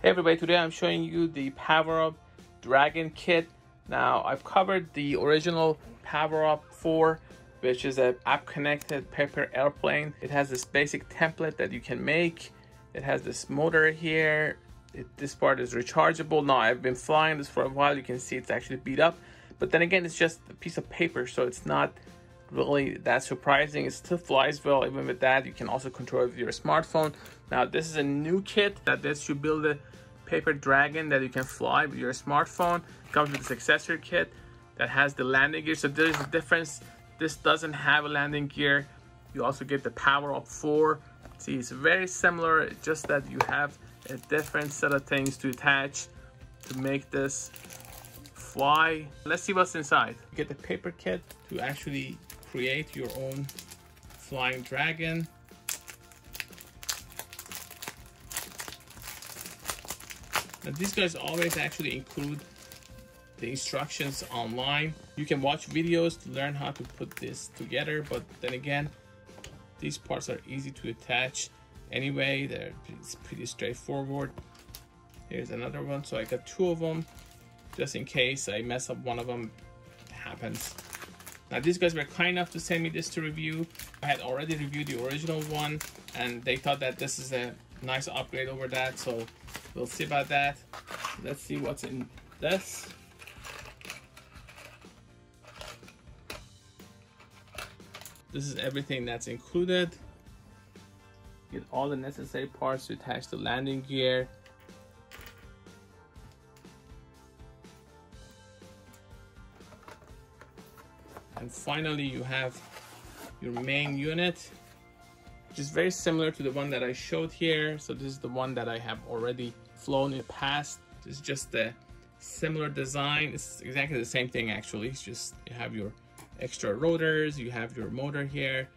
Hey everybody, today I'm showing you the Power Up Dragon kit. Now I've covered the original Power Up 4 which is an app connected paper airplane. It has this basic template that you can make. It has this motor here. It, this part is rechargeable. Now I've been flying this for a while. You can see it's actually beat up. But then again, it's just a piece of paper, so it's not really that surprising. It still flies well even with that. You can also control it with your smartphone. Now this is a new kit that lets you build a paper dragon that you can fly with your smartphone. It comes with this accessory kit that has the landing gear. So there's a difference. This doesn't have a landing gear. You also get the power up 4. See, it's very similar, just that you have a different set of things to attach to make this fly. Let's see what's inside. You get the paper kit to actually create your own flying dragon. Now these guys always actually include the instructions online. You can watch videos to learn how to put this together, but then again, these parts are easy to attach anyway. They're it's pretty straightforward. Here's another one. So I got two of them just in case I mess up one of them. Happens. Now these guys were kind enough to send me this to review. I had already reviewed the original one and they thought that this is a nice upgrade over that. So we'll see about that. Let's see what's in this. This is everything that's included. Get all the necessary parts to attach the landing gear. And finally you have your main unit, which is very similar to the one that I showed here. So this is the one that I have already flown in the past. It's just a similar design. It's exactly the same thing actually. It's just you have your extra rotors, you have your motor here,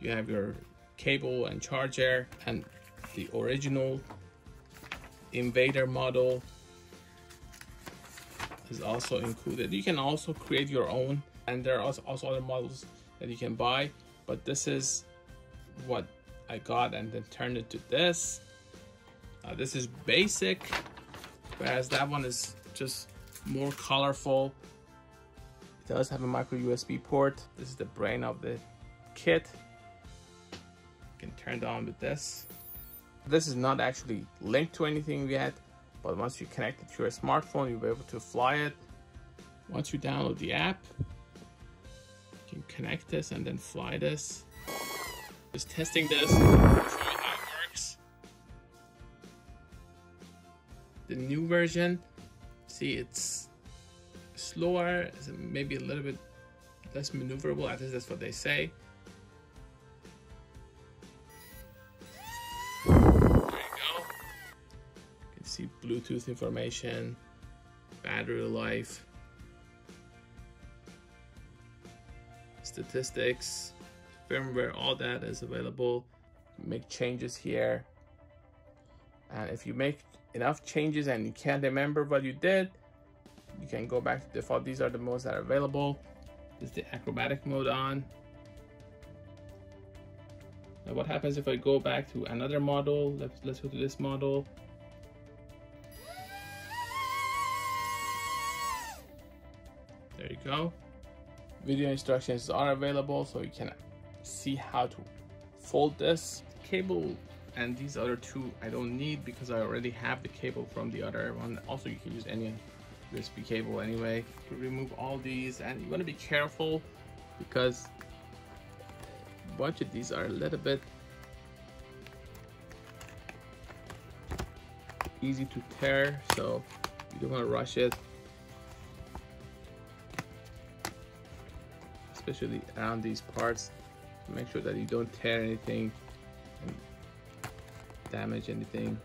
you have your cable and charger, and the original Invader model is also included. You can also create your own, and there are also, other models that you can buy, but this is what I got and then turned it to this. Uh, this is basic, whereas that one is just more colorful it does have a micro USB port. This is the brain of the kit. You can turn it on with this. This is not actually linked to anything yet, but once you connect it to your smartphone, you'll be able to fly it. Once you download the app, you can connect this and then fly this. Just testing this, The new version, see it's slower, maybe a little bit less maneuverable, at least that's what they say. You can see Bluetooth information, battery life, statistics, firmware, all that is available. Make changes here. And if you make enough changes and you can't remember what you did, you can go back to default. These are the modes that are available. Is the acrobatic mode on. Now what happens if I go back to another model? Let's, let's go to this model. There you go. Video instructions are available so you can see how to fold this. Cable and these other two I don't need because I already have the cable from the other one. Also you can use any USB cable anyway. To remove all these and you want to be careful because a bunch of these are a little bit easy to tear so you don't want to rush it especially around these parts make sure that you don't tear anything damage anything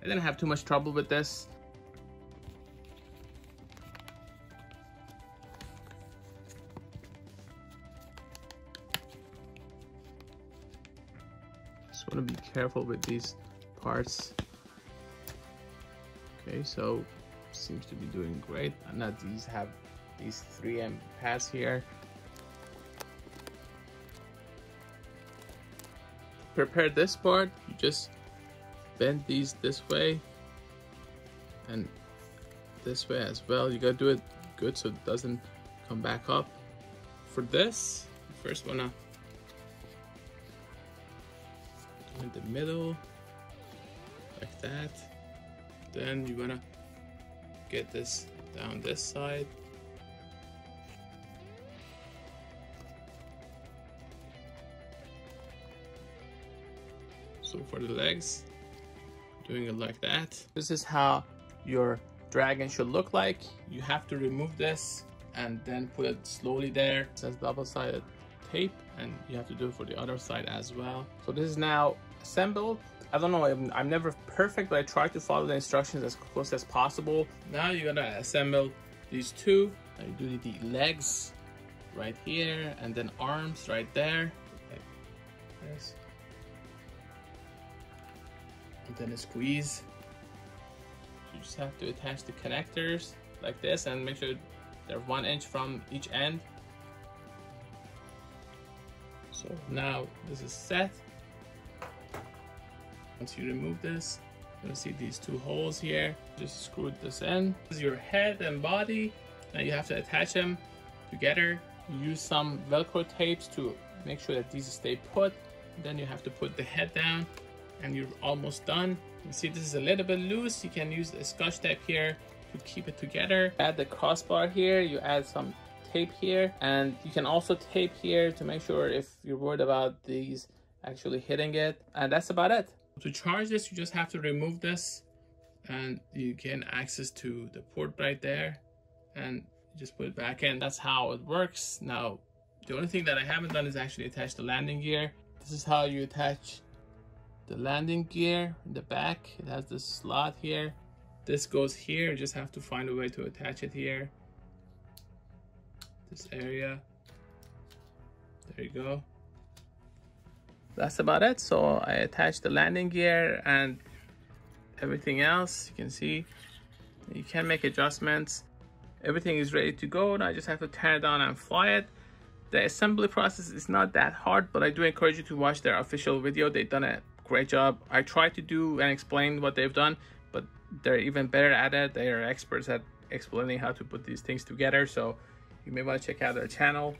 I didn't have too much trouble with this. Just want to be careful with these parts. Okay, so seems to be doing great. And now these have these 3M pads here. Prepare this part, you just bend these this way and this way as well. You gotta do it good so it doesn't come back up. For this, first wanna in the middle like that. Then you're gonna get this down this side. So for the legs, doing it like that. This is how your dragon should look like. You have to remove this and then put it slowly there. It says double-sided tape and you have to do it for the other side as well. So this is now assembled. I don't know, I'm, I'm never perfect, but I try to follow the instructions as close as possible. Now you're gonna assemble these two. you do the legs right here and then arms right there. Like this. And then a squeeze. You just have to attach the connectors like this and make sure they're one inch from each end. So now this is set. Once you remove this, you'll see these two holes here. Just screw this in. This is your head and body. Now you have to attach them together. Use some Velcro tapes to make sure that these stay put. Then you have to put the head down and you're almost done. You see this is a little bit loose. You can use a scotch tape here to keep it together. Add the crossbar here. You add some tape here and you can also tape here to make sure if you're worried about these actually hitting it and that's about it. To charge this, you just have to remove this and you gain access to the port right there and just put it back in. That's how it works. Now, the only thing that I haven't done is actually attach the landing gear. This is how you attach the landing gear in the back. It has this slot here. This goes here. You just have to find a way to attach it here. This area. There you go that's about it. So I attached the landing gear and everything else. You can see you can make adjustments. Everything is ready to go. Now I just have to turn it on and fly it. The assembly process is not that hard but I do encourage you to watch their official video. They've done a great job. I try to do and explain what they've done but they're even better at it. They are experts at explaining how to put these things together. So you may want to check out their channel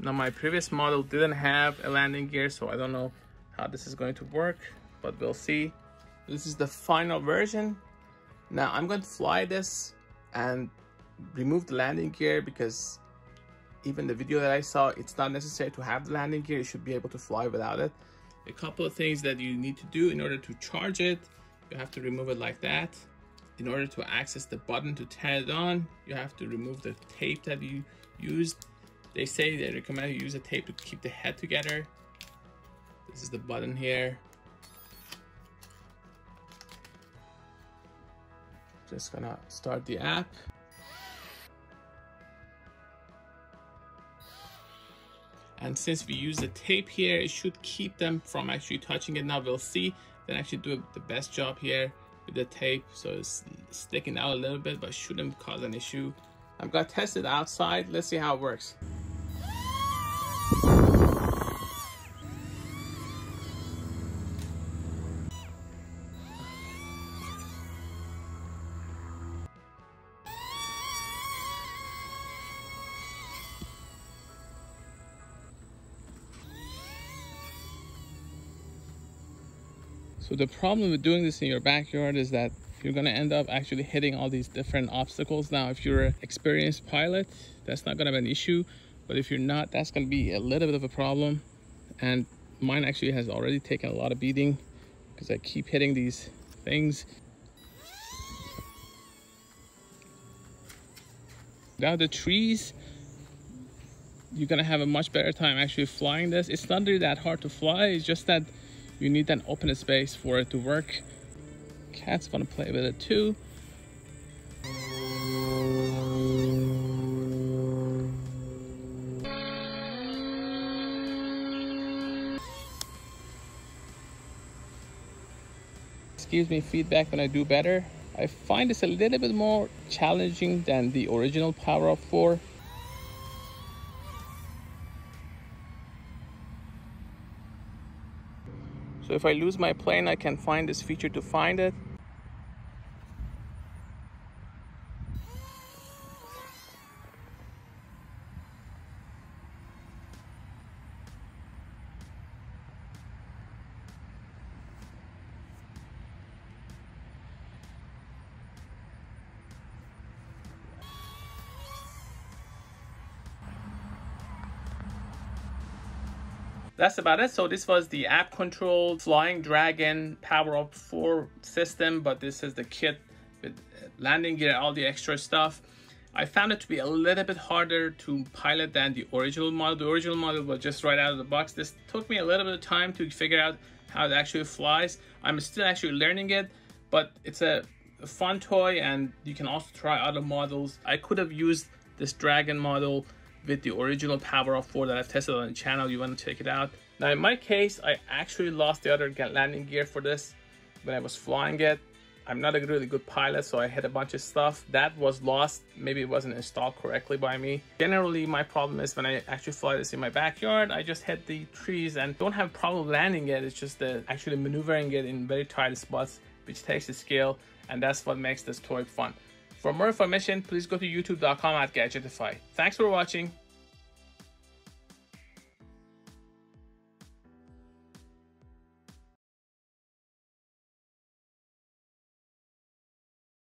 now my previous model didn't have a landing gear, so I don't know how this is going to work, but we'll see. This is the final version. Now I'm going to fly this and remove the landing gear because even the video that I saw, it's not necessary to have the landing gear. You should be able to fly without it. A couple of things that you need to do in order to charge it, you have to remove it like that. In order to access the button to turn it on, you have to remove the tape that you used they say they recommend you use a tape to keep the head together. This is the button here. Just gonna start the app. And since we use the tape here, it should keep them from actually touching it. Now we'll see, then actually do the best job here with the tape. So it's sticking out a little bit, but shouldn't cause an issue. I've got tested outside. Let's see how it works. So the problem with doing this in your backyard is that you're gonna end up actually hitting all these different obstacles. Now, if you're an experienced pilot, that's not gonna be an issue. But if you're not, that's gonna be a little bit of a problem. And mine actually has already taken a lot of beating because I keep hitting these things. Now the trees, you're gonna have a much better time actually flying this. It's not really that hard to fly, it's just that you need an open space for it to work. Cat's gonna play with it too. Gives me feedback when I do better. I find this a little bit more challenging than the original Power Up 4. So if I lose my plane, I can find this feature to find it. That's about it. So this was the app controlled Flying Dragon Power Up 4 system, but this is the kit with landing gear, all the extra stuff. I found it to be a little bit harder to pilot than the original model. The original model was just right out of the box. This took me a little bit of time to figure out how it actually flies. I'm still actually learning it, but it's a, a fun toy and you can also try other models. I could have used this Dragon model with the original Power Up 4 that I've tested on the channel. You want to check it out. Now in my case, I actually lost the other landing gear for this when I was flying it. I'm not a really good pilot, so I hit a bunch of stuff. That was lost. Maybe it wasn't installed correctly by me. Generally, my problem is when I actually fly this in my backyard, I just hit the trees and don't have problem landing it. It's just the actually maneuvering it in very tight spots, which takes the skill, and that's what makes this toy fun. For more information, please go to youtube.com at Gadgetify. Thanks for watching.